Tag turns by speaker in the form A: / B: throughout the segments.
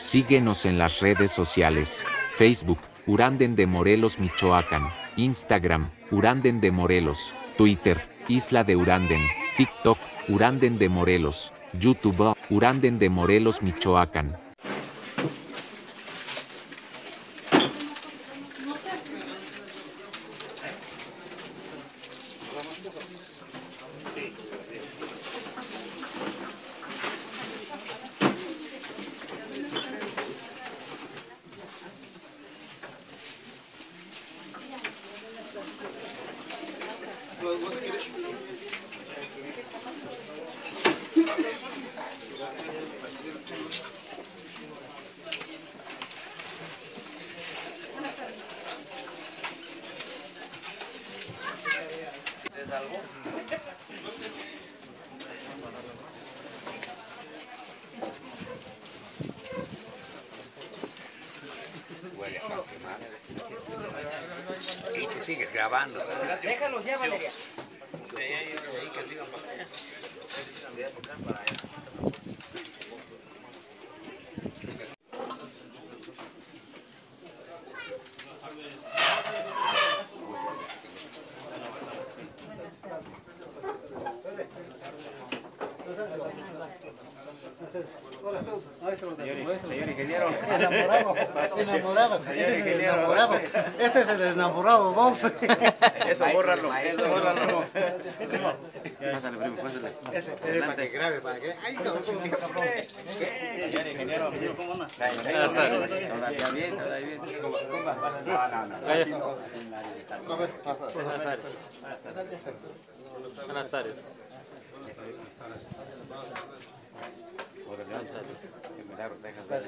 A: Síguenos en las redes sociales, Facebook, Uranden de Morelos, Michoacán, Instagram, Uranden de Morelos, Twitter, Isla de Uranden, TikTok, Uranden de Morelos, YouTube, Uranden de Morelos, Michoacán.
B: Y que sigues grabando. ¿Verdad?
C: Déjalos ya, Valeria.
D: Señor ingeniero.
E: Enamorado, enamorado. Este es el enamorado. Este es el enamorado 12.
D: Eso, bórralo. Eso, bórralo.
B: Pásale, primo, pásale.
E: Ese es para que grabe, para que. ¡Ay, cabrón!
D: Señor ingeniero. ¿Cómo anda?
B: Todavía bien, todavía bien. No, no, no.
F: Buenas tardes.
B: Milagro, déjalo.
F: Buenas tardes. Buenas tardes.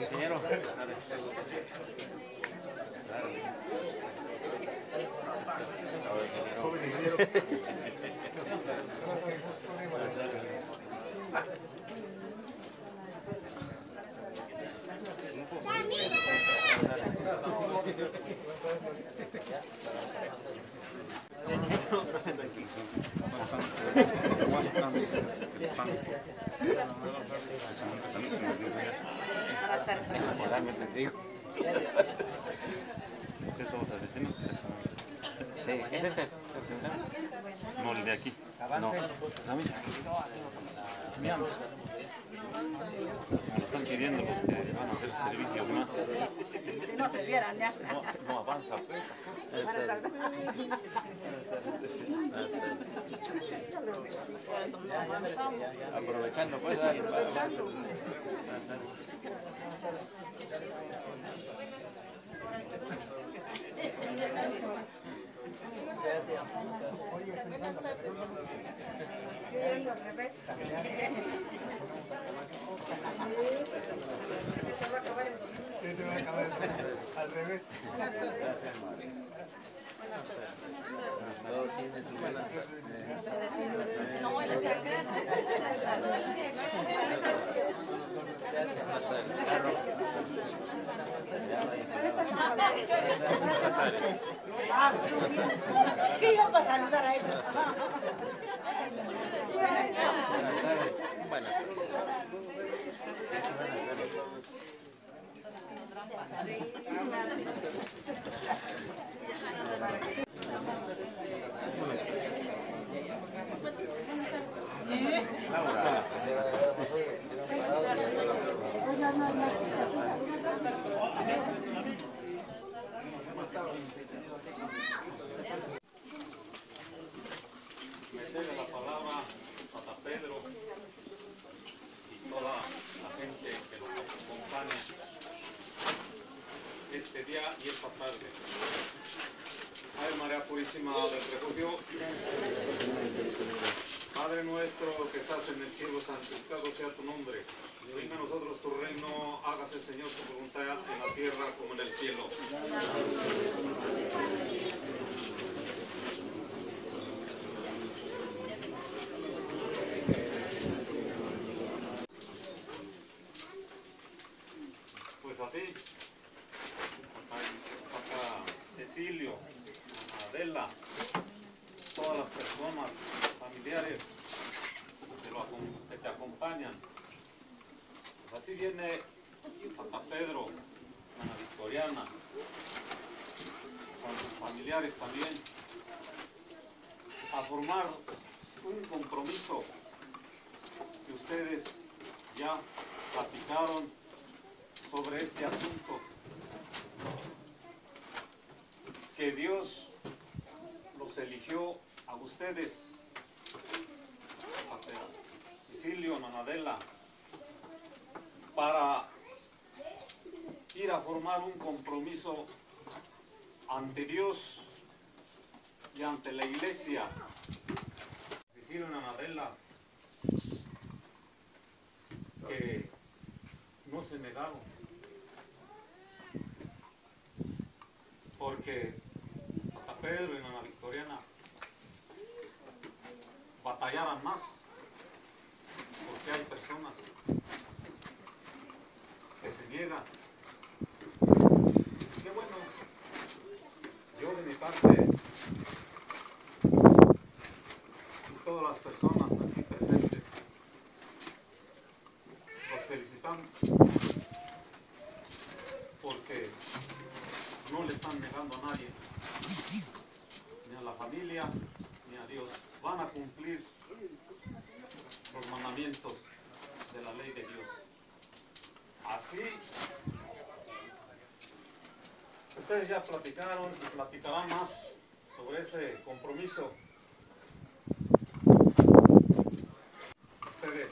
D: Ingeniero. ¿Ustedes somos vecinos?
B: Sí, ese es el.
D: No, el de aquí.
B: No.
D: Esa misa. Me están pidiendo pues, que van a hacer servicios más.
C: Si no se vieran ya.
D: No, no avanza pues.
F: Aprovechando pues. Dale.
E: Al revés.
C: ¿Qué iba para saludar a ellos?
D: Tá Obrigada. Esta tarde. Ave María Purísima del Refugio. Padre nuestro que estás en el cielo, santificado sea tu nombre. Venga a nosotros tu reino, hágase Señor tu voluntad en la tierra como en el cielo. Pues así, acá Cecilio, Adela, todas las personas, familiares que, lo acom- que te acompañan. Pues así viene Papá Pedro, Con sus familiares también, a formar un compromiso que ustedes ya platicaron sobre este asunto. Que Dios los eligió a ustedes, a Cecilio, Nanadela, para a formar un compromiso ante Dios y ante la iglesia. Cecilio, Nanadela, que no se negaron. Porque hasta Pedro y Ana Victoriana batallaban más. Porque hay personas que se niegan. Y Qué bueno. Yo de mi parte y todas las personas aquí presentes los felicitamos porque no le están negando a nadie, ni a la familia, ni a Dios. Van a cumplir los mandamientos de la ley de Dios. Así, ustedes ya platicaron y platicarán más sobre ese compromiso. Ustedes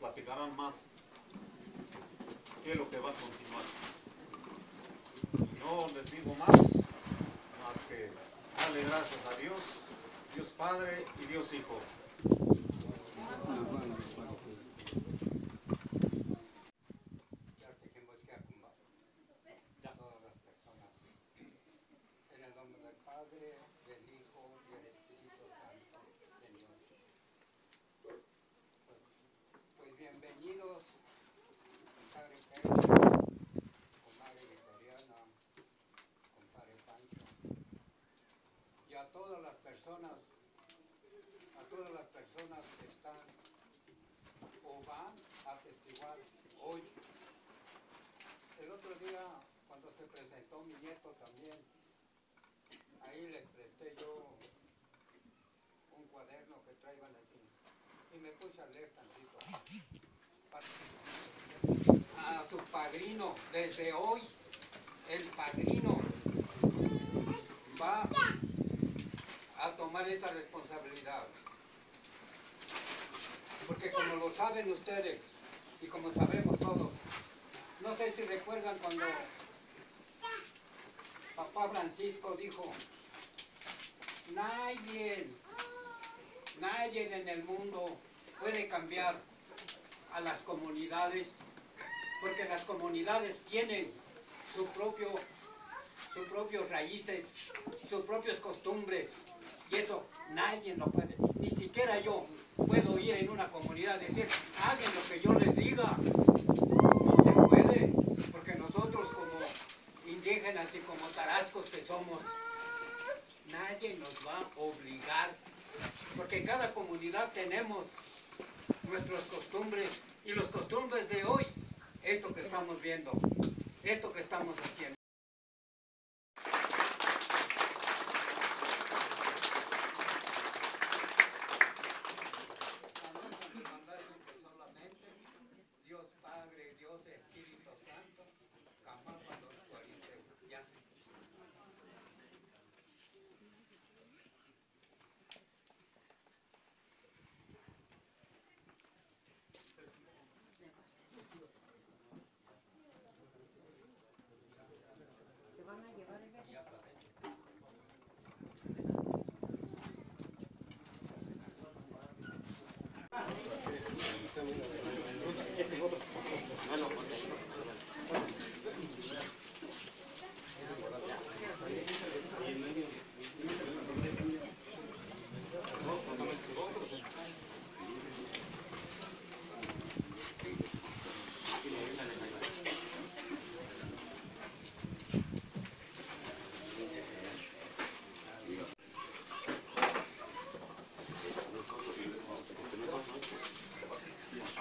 D: platicarán más qué es lo que va a continuar. No les digo más, más que darle gracias a Dios, Dios Padre y Dios Hijo.
G: todas las personas. En el nombre del Padre, del Hijo y del Espíritu Santo, Señor. Pues, pues bienvenidos, compadre Pedro, comadre Victoriana, compadre Pancho, y a todas las personas, a todas las personas que están o van hoy el otro día, cuando se presentó mi nieto también, ahí les presté yo un cuaderno que traigan así. Y me puse a leer tantito. A su padrino, desde hoy, el padrino va a tomar esa responsabilidad. Porque como lo saben ustedes, y como sabemos todos, no sé si recuerdan cuando papá Francisco dijo, nadie, nadie en el mundo puede cambiar a las comunidades, porque las comunidades tienen su propio, sus propios raíces, sus propias costumbres, y eso nadie lo puede, ni siquiera yo puedo ir en una comunidad y decir, hagan lo que yo les diga, no se puede, porque nosotros como indígenas y como tarascos que somos, nadie nos va a obligar, porque en cada comunidad tenemos Gracias.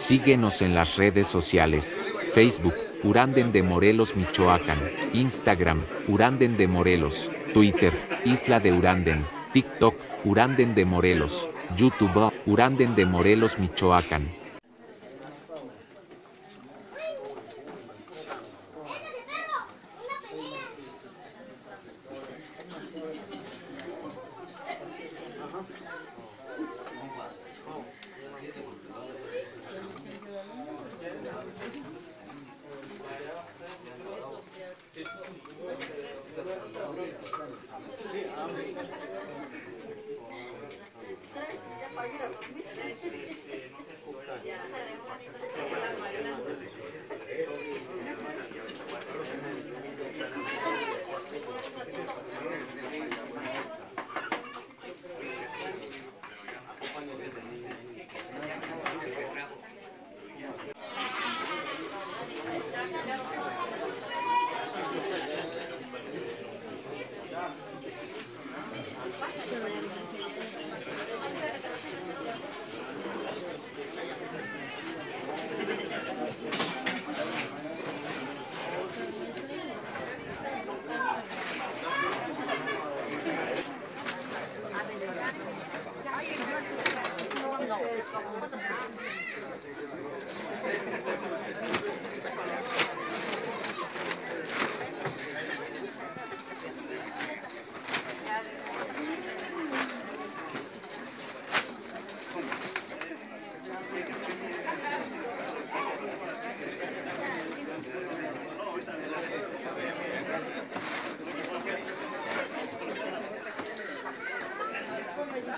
A: Síguenos en las redes sociales, Facebook, Uranden de Morelos, Michoacán, Instagram, Uranden de Morelos, Twitter, Isla de Uranden, TikTok, Uranden de Morelos, YouTube, Uranden de Morelos, Michoacán.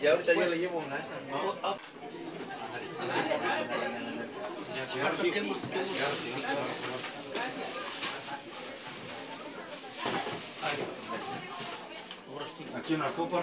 B: Ya ahorita yo le llevo una esta, ¿no?
H: Aquí una copa,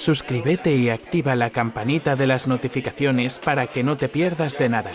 I: Suscríbete y activa la campanita de las notificaciones para que no te pierdas de nada.